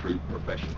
true professionals.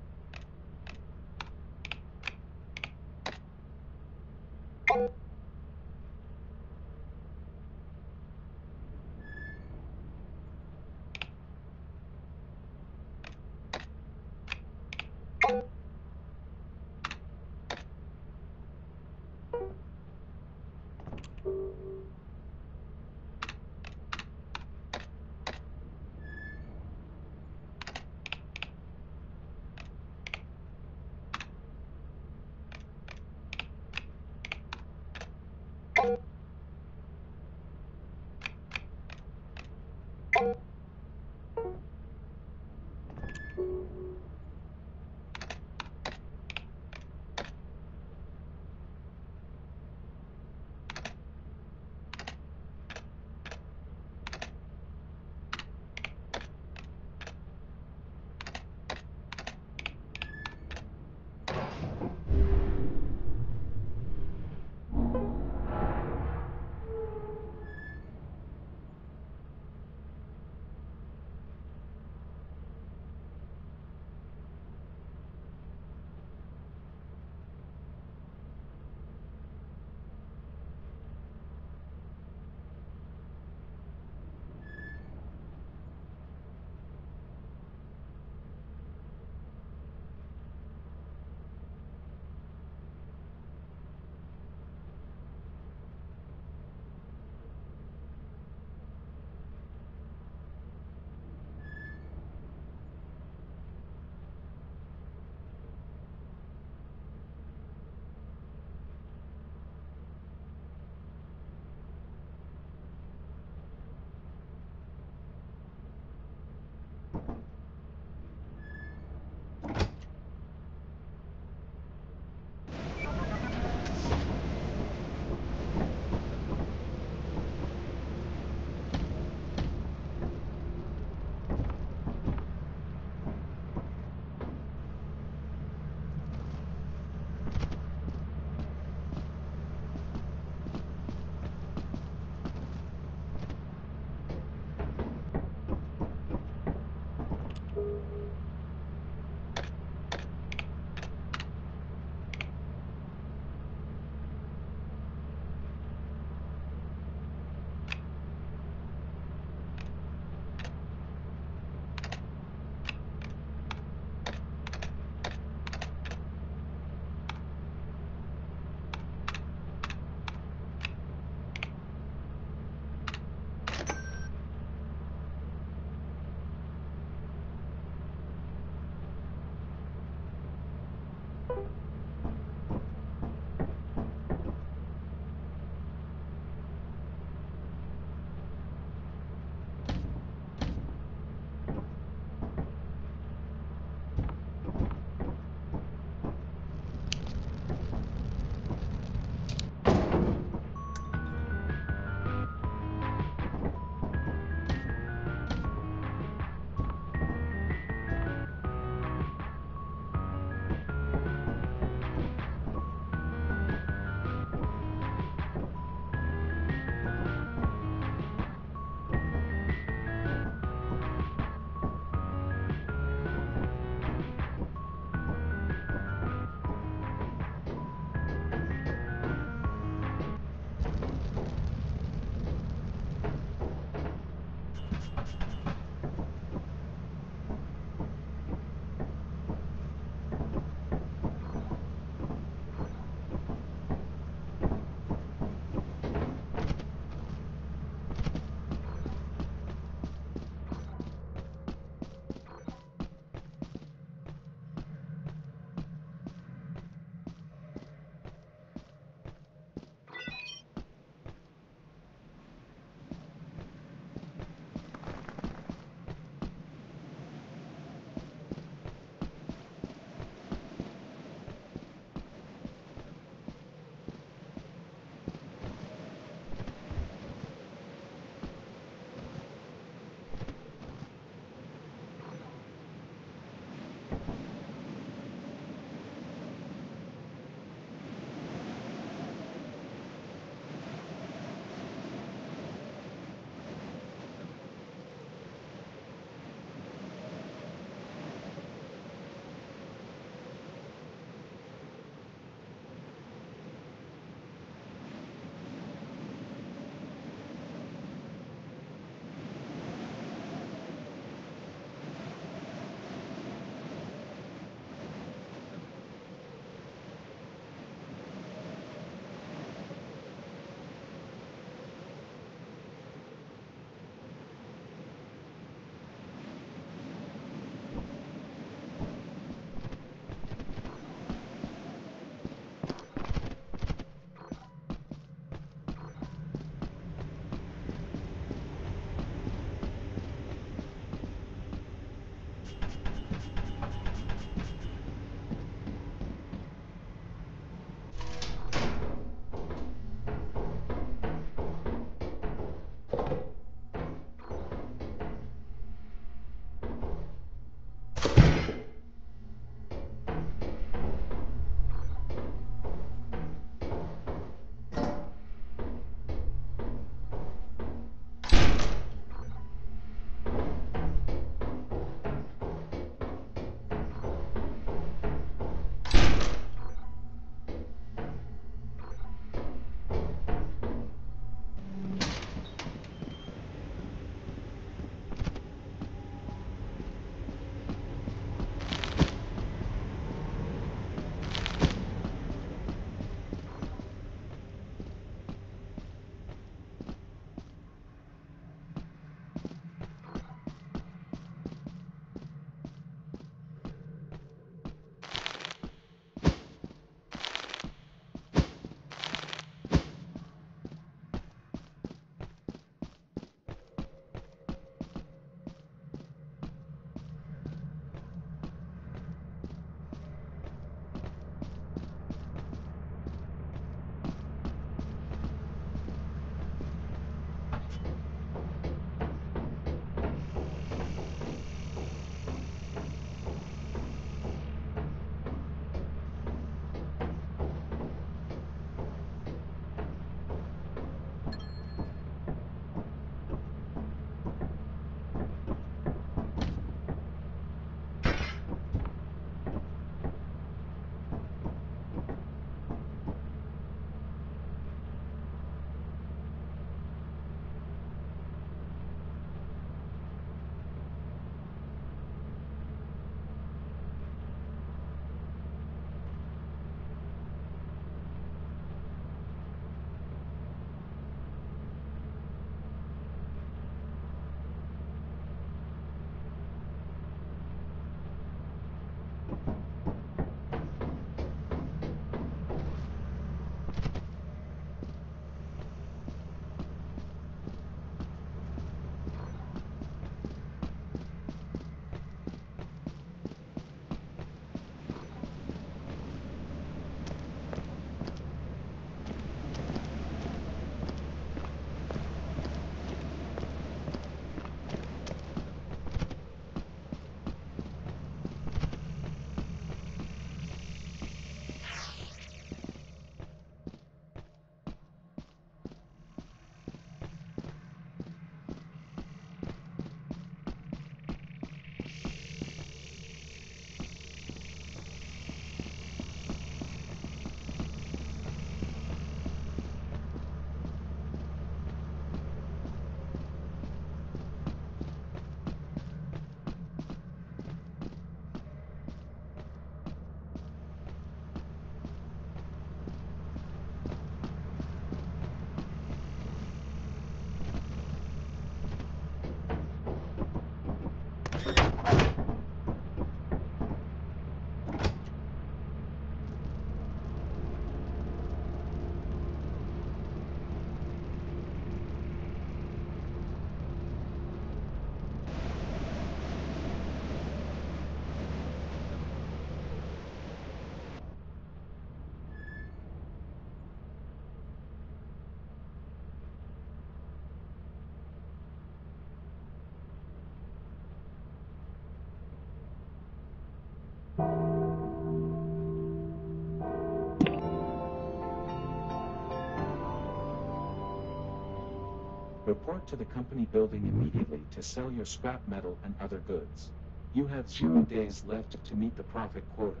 To the company building immediately to sell your scrap metal and other goods. You have zero days left to meet the profit quota.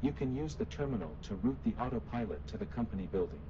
You can use the terminal to route the autopilot to the company building.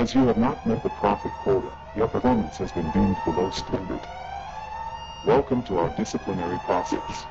As you have not met the profit quota, your performance has been deemed below standard. Welcome to our disciplinary process.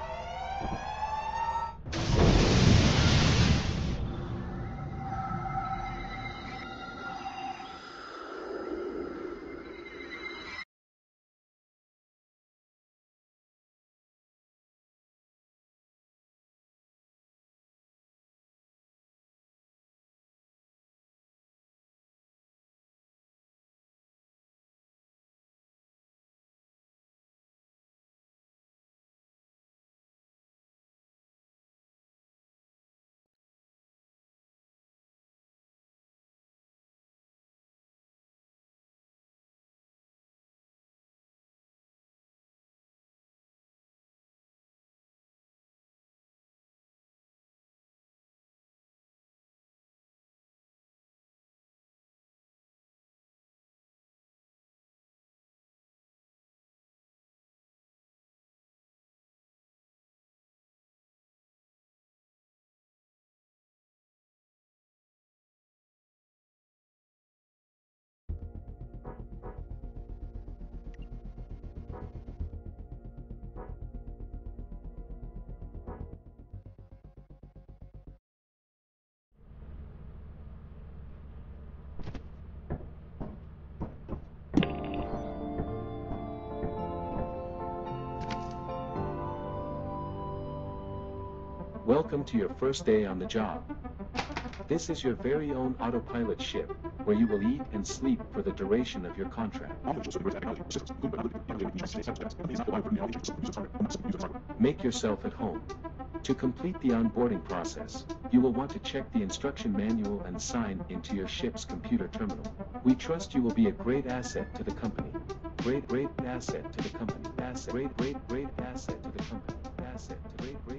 Welcome to your first day on the job. This is your very own autopilot ship, where you will eat and sleep for the duration of your contract. Make yourself at home. To complete the onboarding process, you will want to check the instruction manual and sign into your ship's computer terminal. We trust you will be a great asset to the company. Great, great asset to the company. Asset, great, great, great asset to the company. Asset, great, great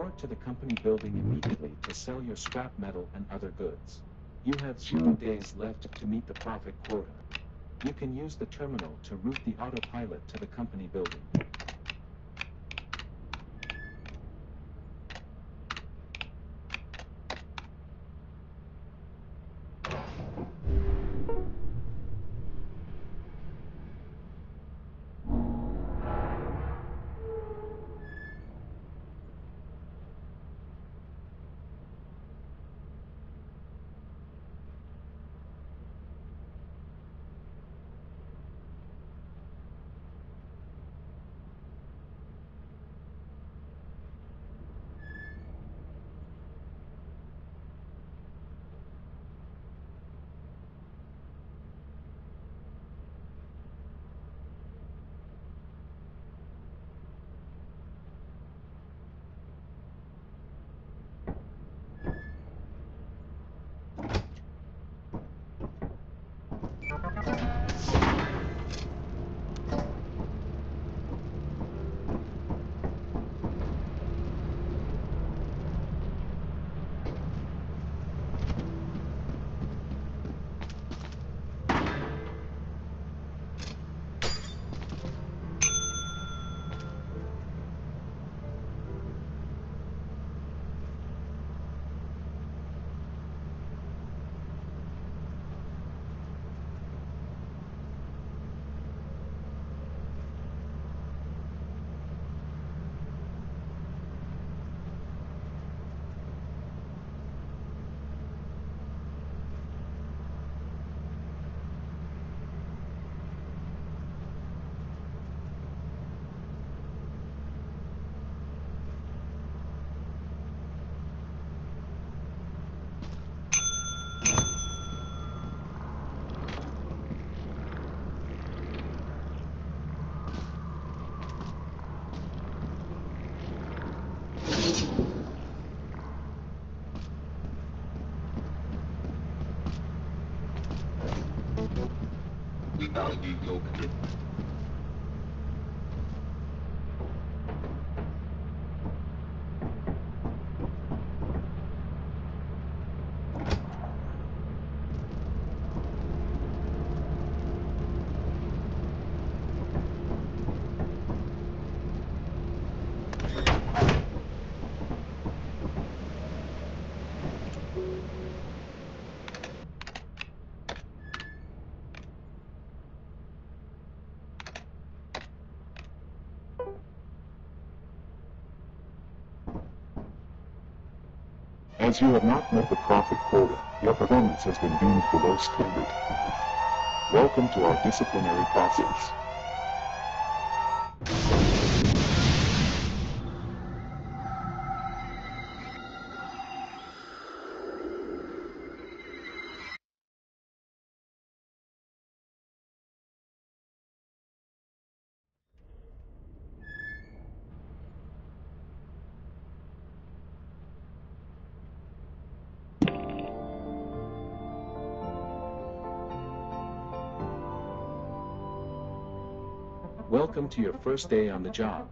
Report to the company building immediately to sell your scrap metal and other goods. You have zero hmm. days left to meet the profit quota. You can use the terminal to route the autopilot to the company building. Value your As you have not met the profit quota, your performance has been deemed below standard. Welcome to our disciplinary process. Welcome to your first day on the job.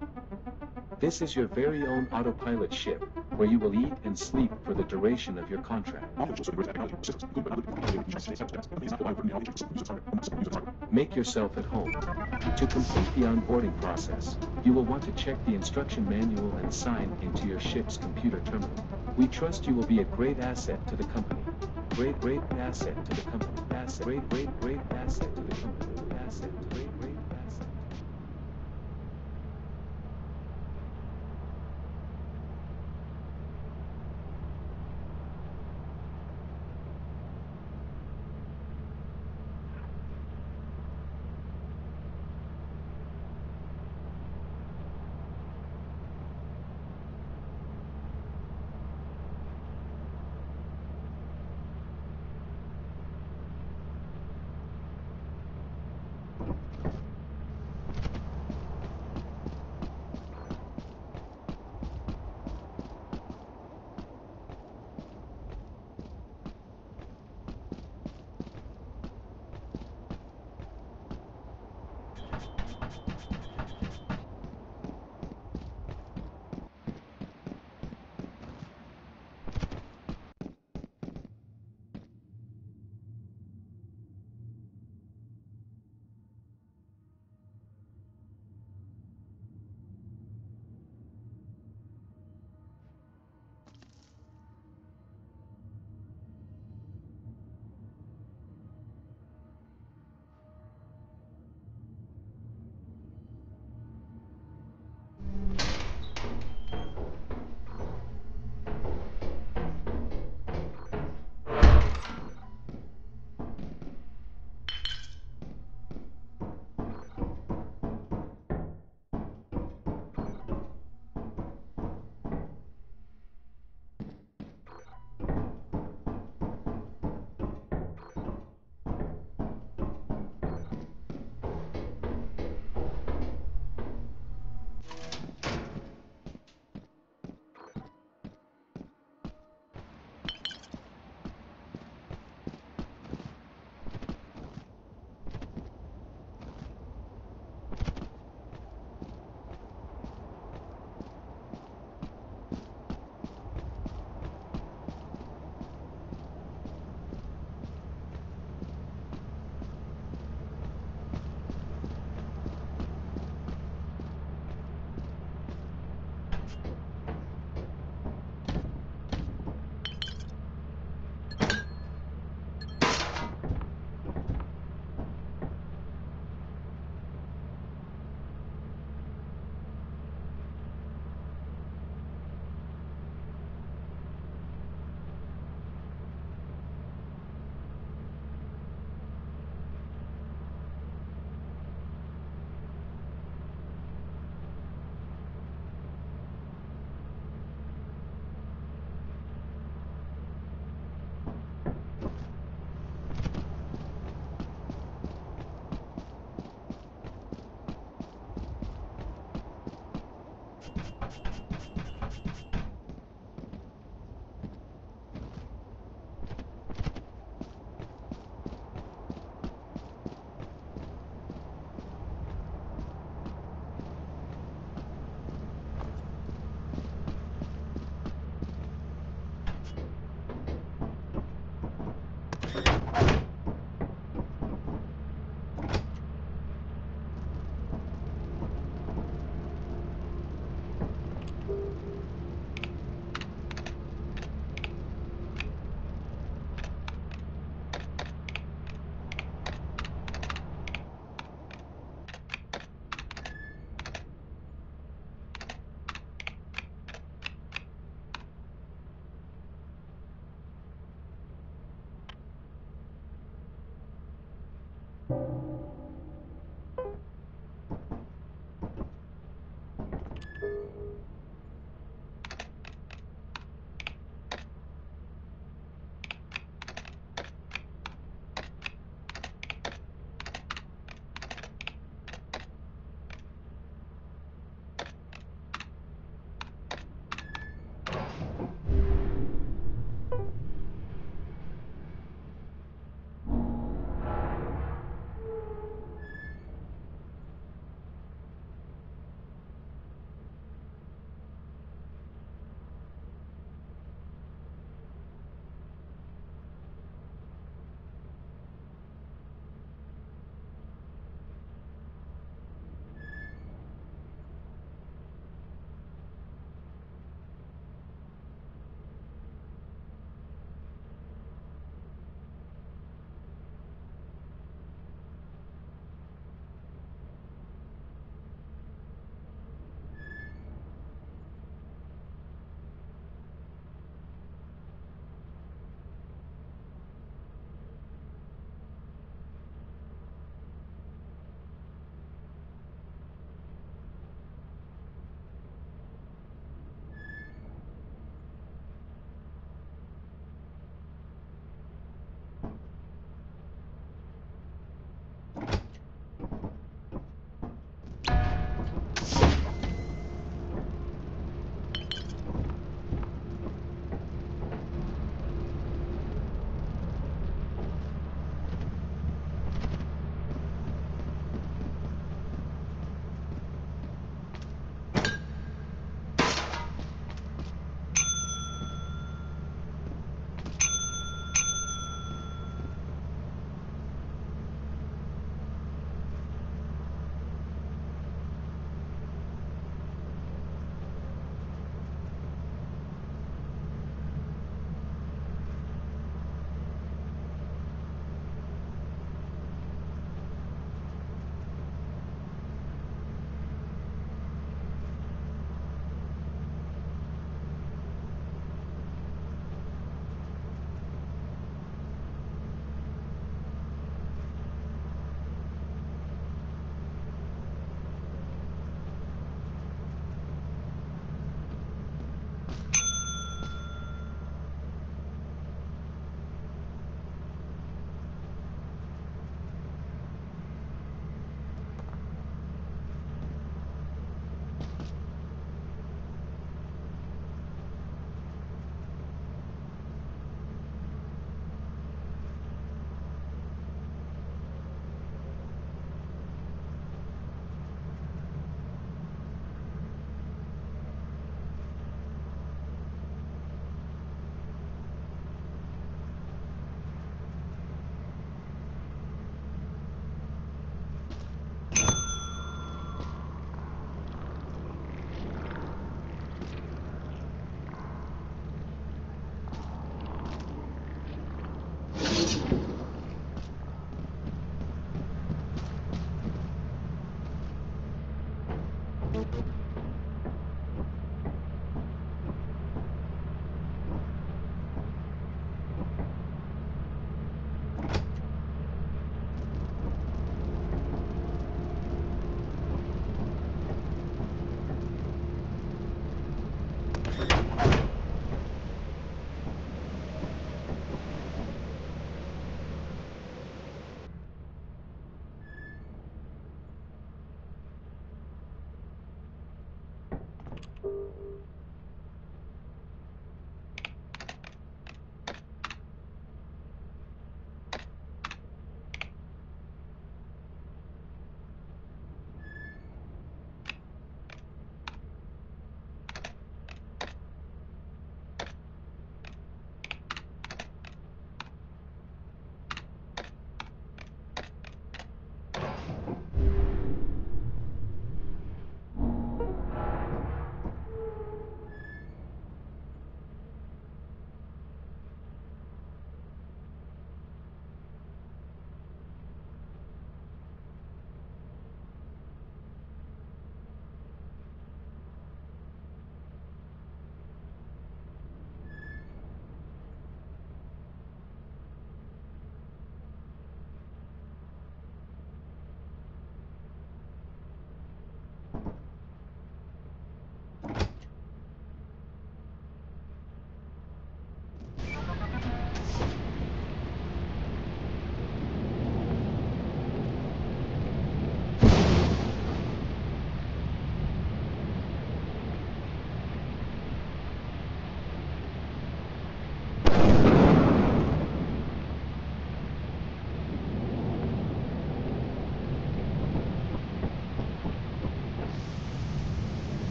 This is your very own autopilot ship, where you will eat and sleep for the duration of your contract. Make yourself at home. To complete the onboarding process, you will want to check the instruction manual and sign into your ship's computer terminal. We trust you will be a great asset to the company. Great, great asset to the company. Asset, great, great, great asset to the company.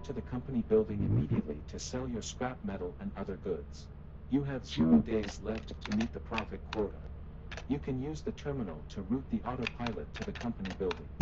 Report to the company building immediately to sell your scrap metal and other goods. You have zero days left to meet the profit quota. You can use the terminal to route the autopilot to the company building.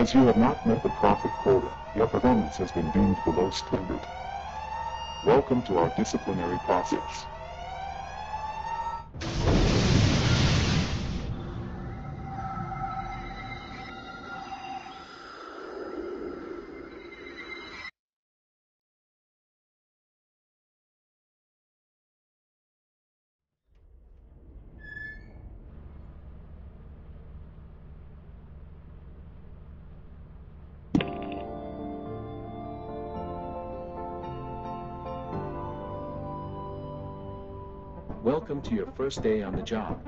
As you have not met the profit quota, your performance has been deemed below standard. Welcome to our disciplinary process. Welcome to your first day on the job.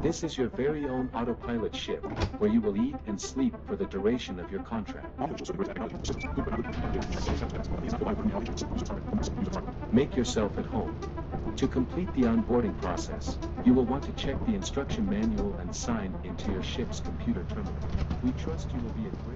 This is your very own autopilot ship, where you will eat and sleep for the duration of your contract. Make yourself at home. To complete the onboarding process, you will want to check the instruction manual and sign into your ship's computer terminal. We trust you will be a great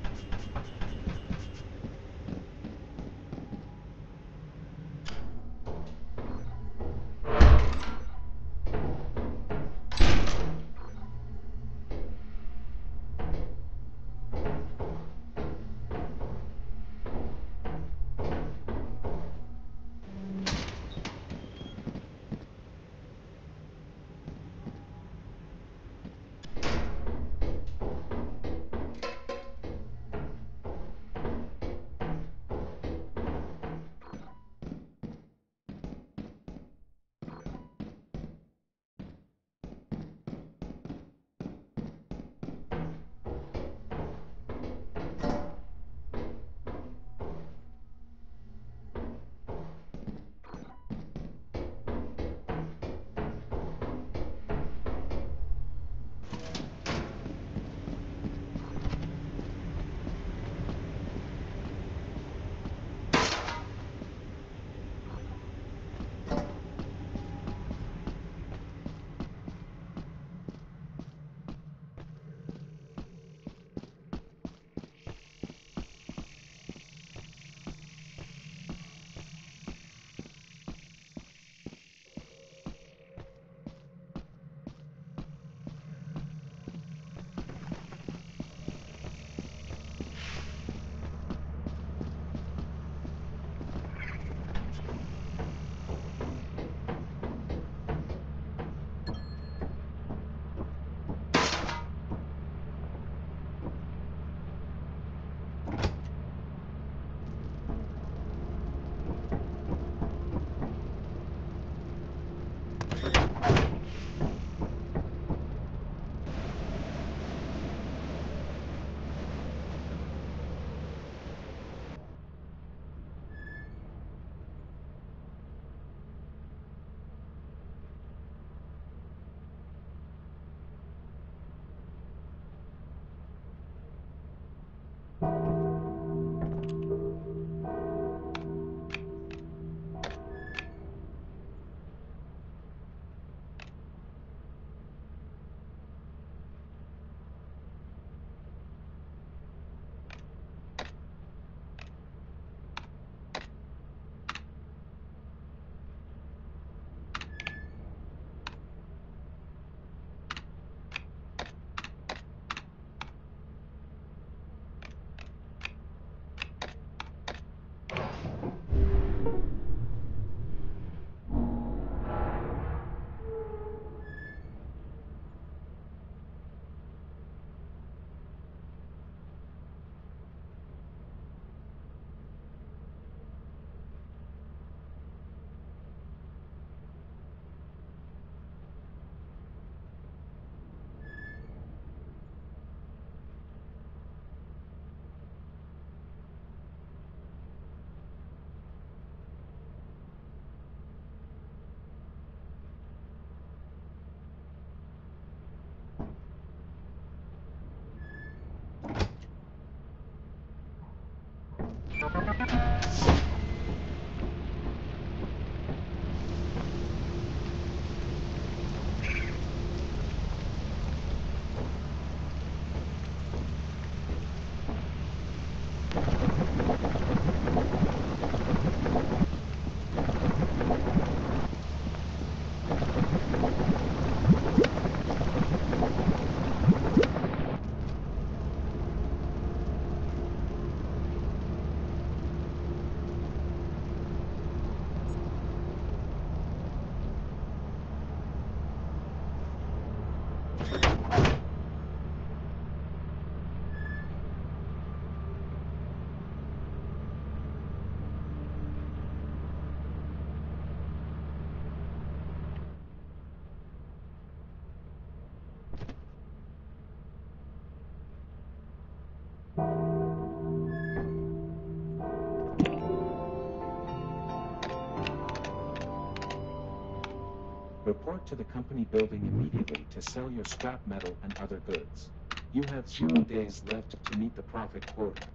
Report to the company building immediately to sell your scrap metal and other goods. You have zero days left to meet the profit quota.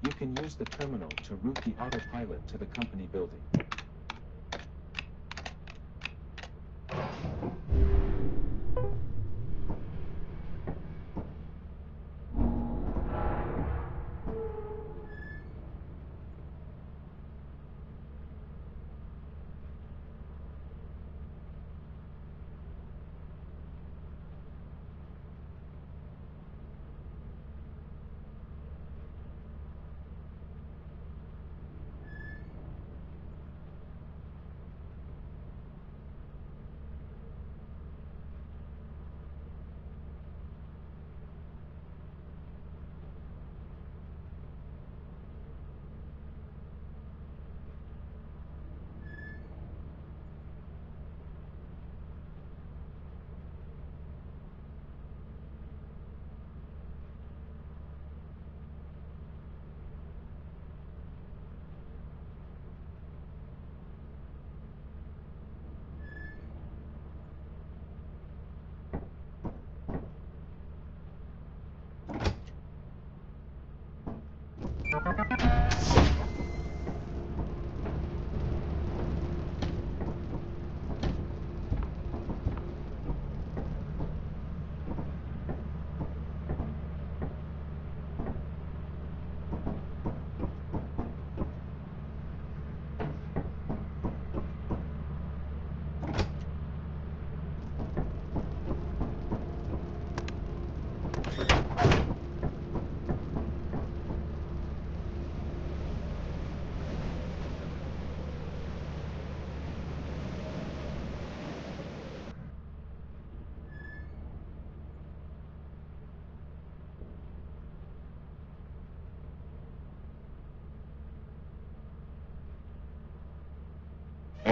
You can use the terminal to route the autopilot to the company building.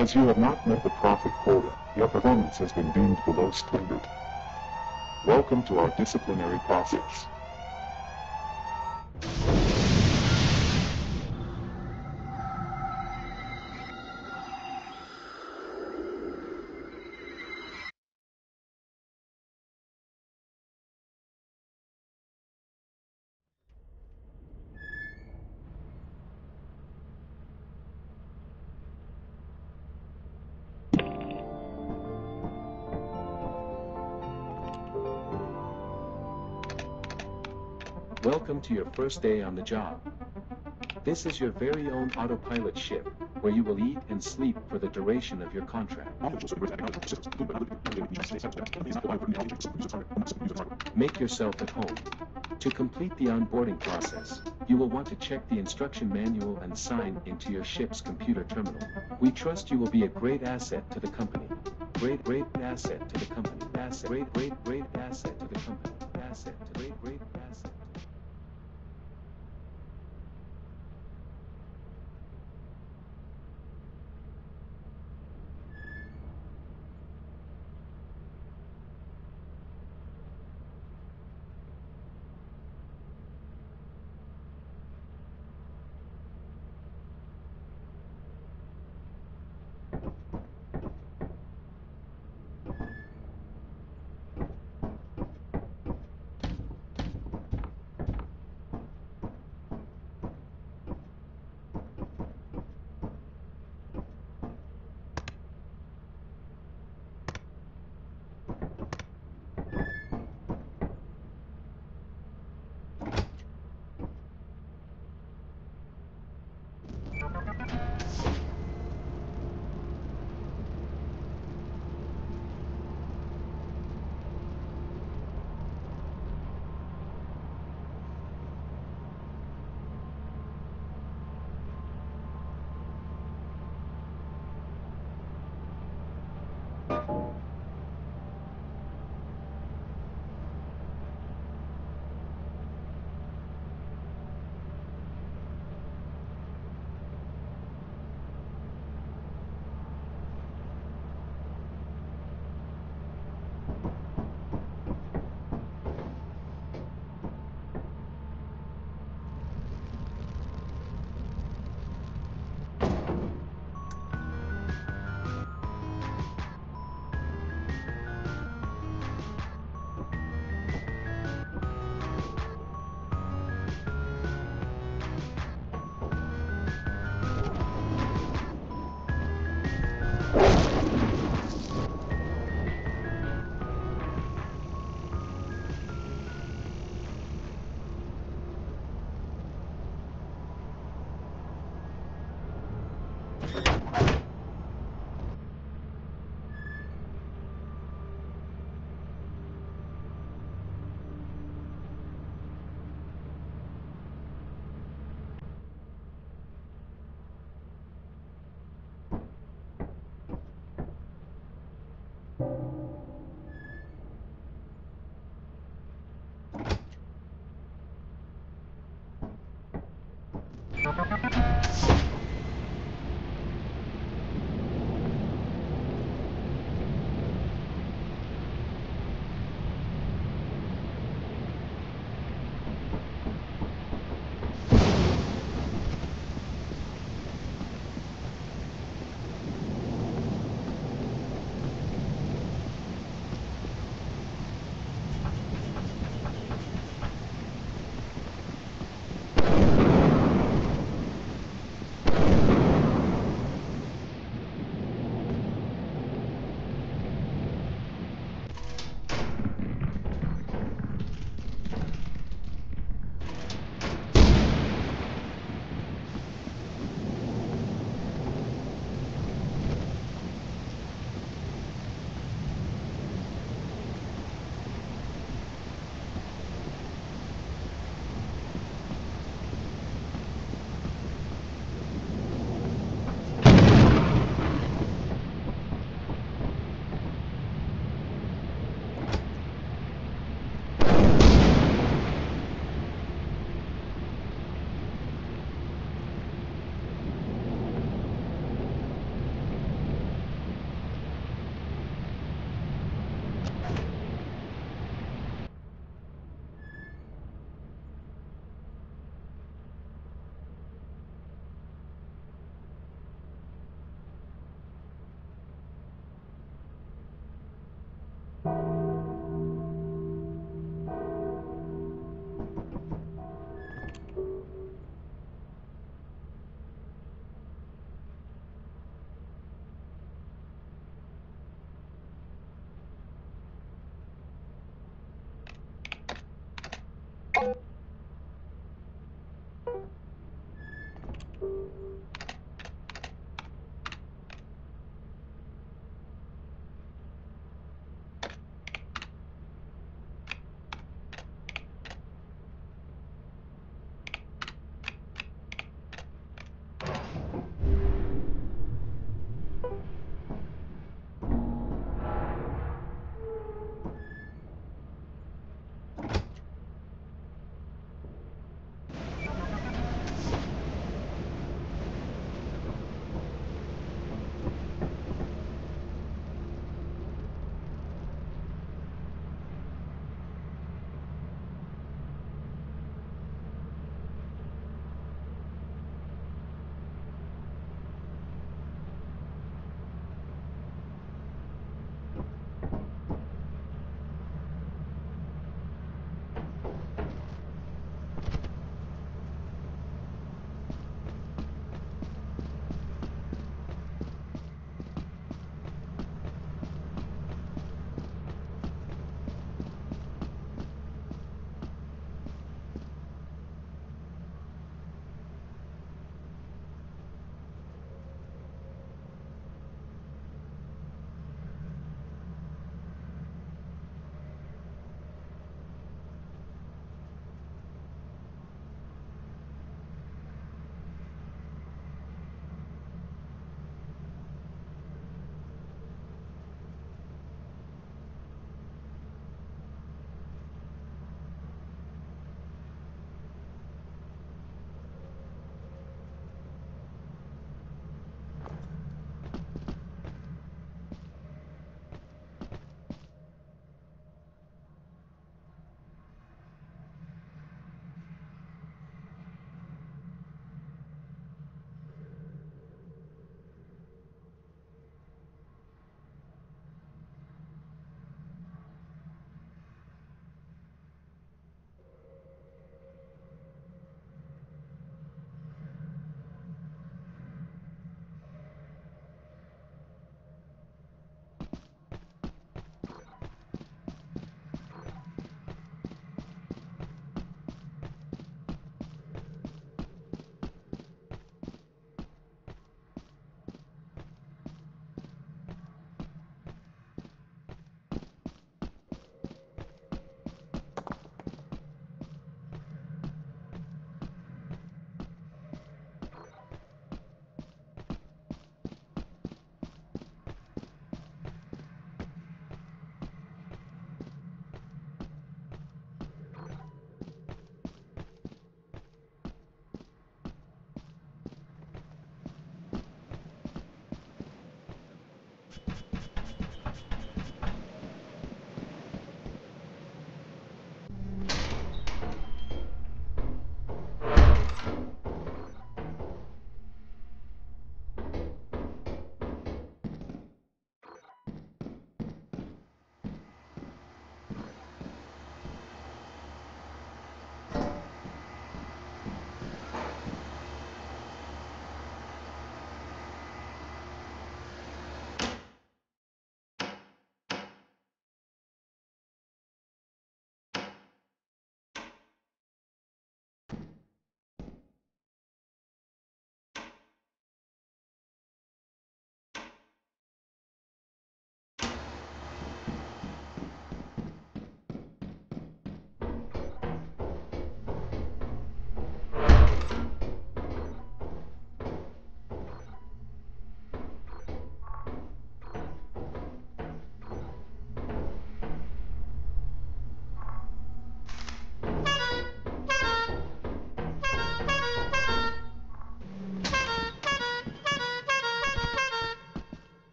As you have not met the profit quota, your performance has been deemed below standard. Welcome to our disciplinary process. Welcome to your first day on the job. This is your very own autopilot ship, where you will eat and sleep for the duration of your contract. Make yourself at home. To complete the onboarding process, you will want to check the instruction manual and sign into your ship's computer terminal. We trust you will be a great asset to the company. Great, great asset to the company. Asset, great, great, great asset to the company. Asset, great, great asset.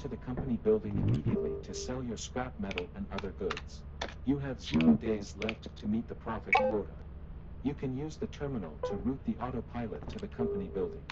To the company building immediately to sell your scrap metal and other goods. You have zero days left to meet the profit quota. You can use the terminal to route the autopilot to the company building.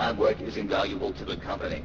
Hard work is invaluable to the company.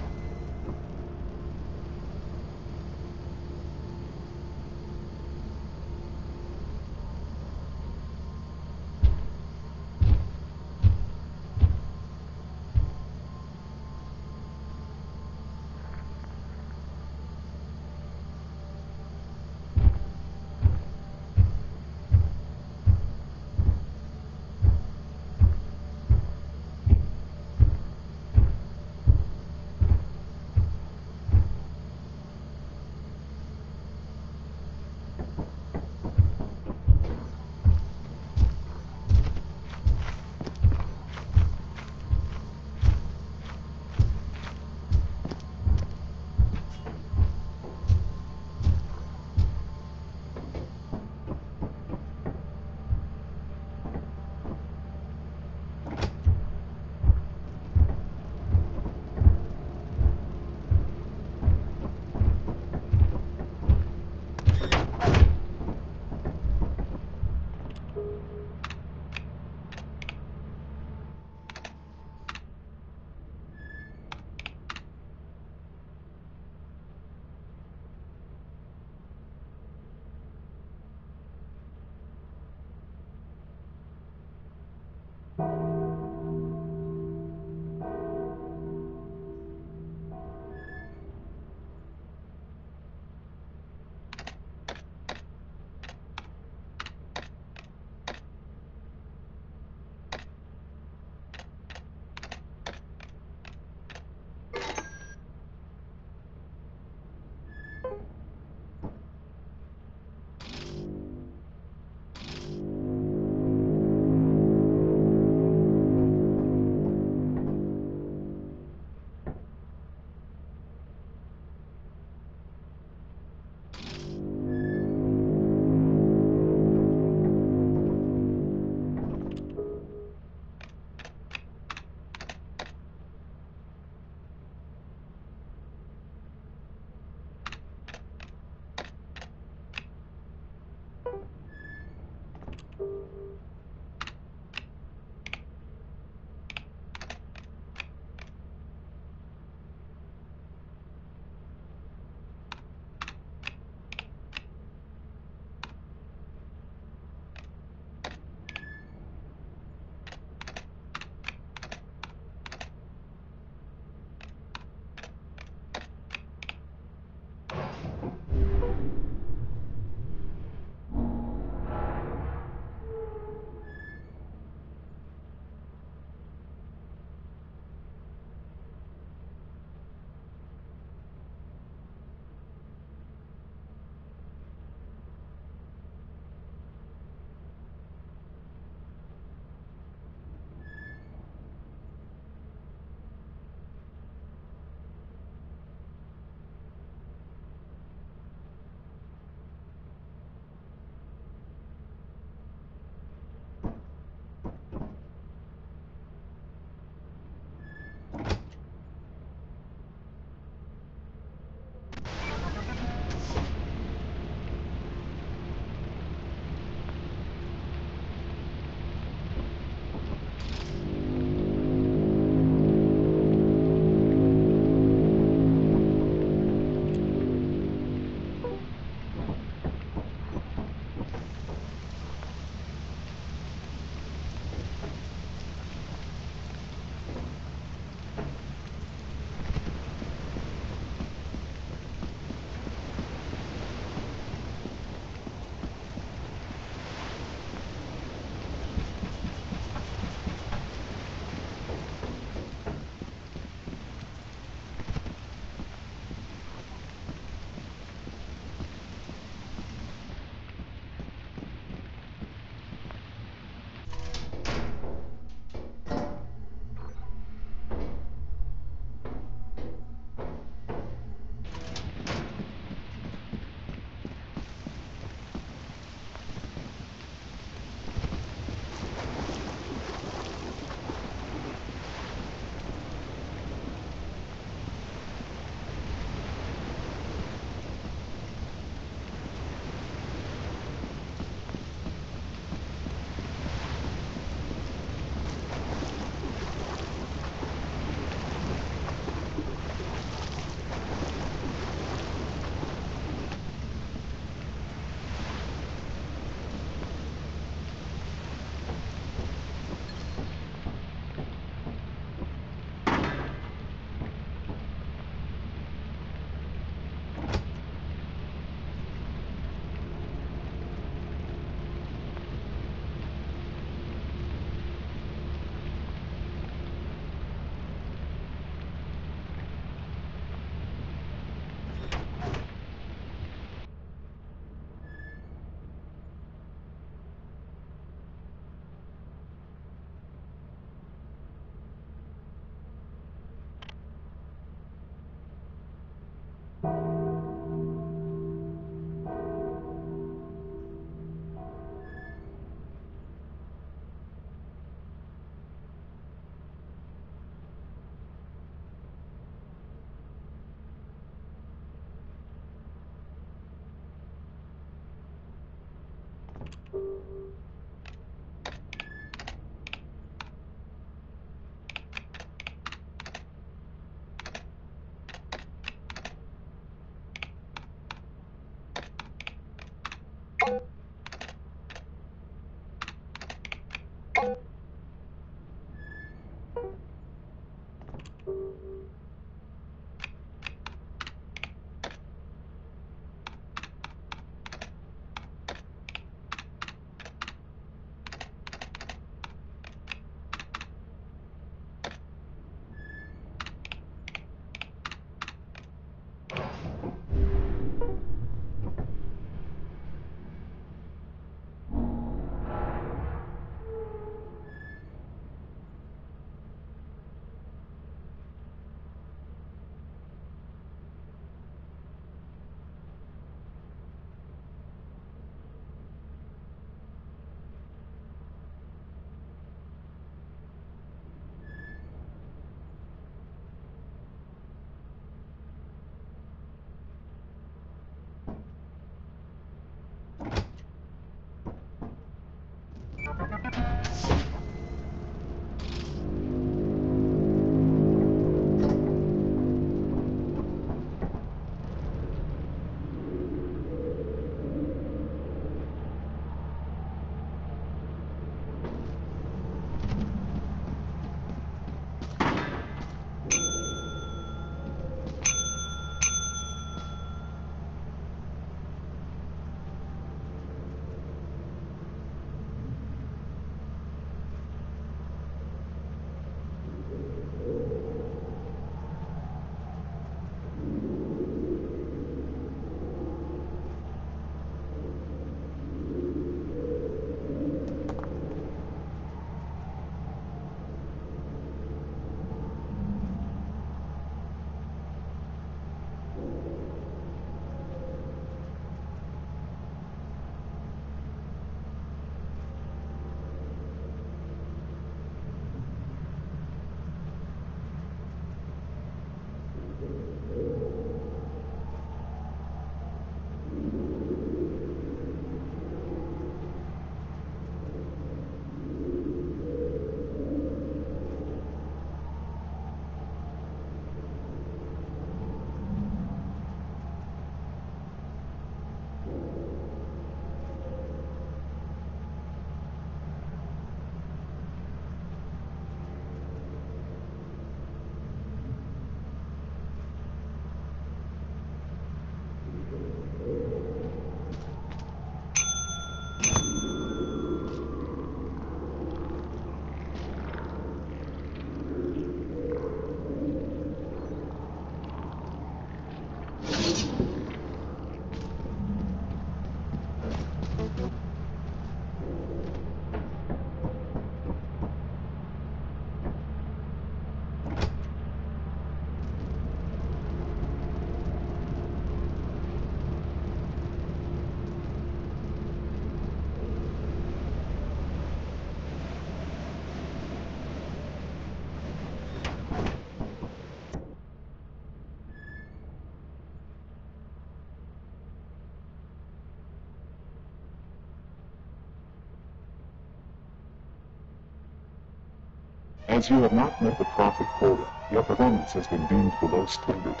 As you have not met the profit quota, your performance has been deemed below standard.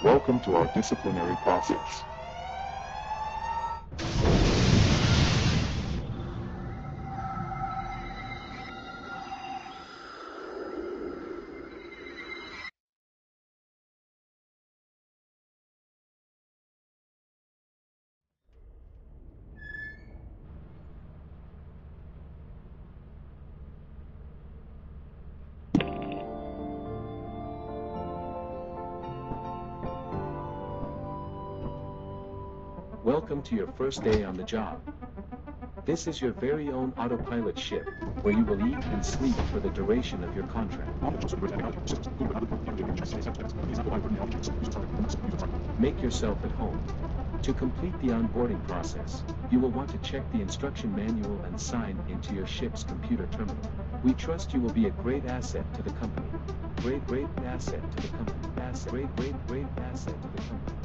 Welcome to our disciplinary process. Welcome to your first day on the job. This is your very own autopilot ship, where you will eat and sleep for the duration of your contract. Make yourself at home. To complete the onboarding process, you will want to check the instruction manual and sign into your ship's computer terminal. We trust you will be a great asset to the company. Great, great asset to the company. Asset, great, great, great asset to the company.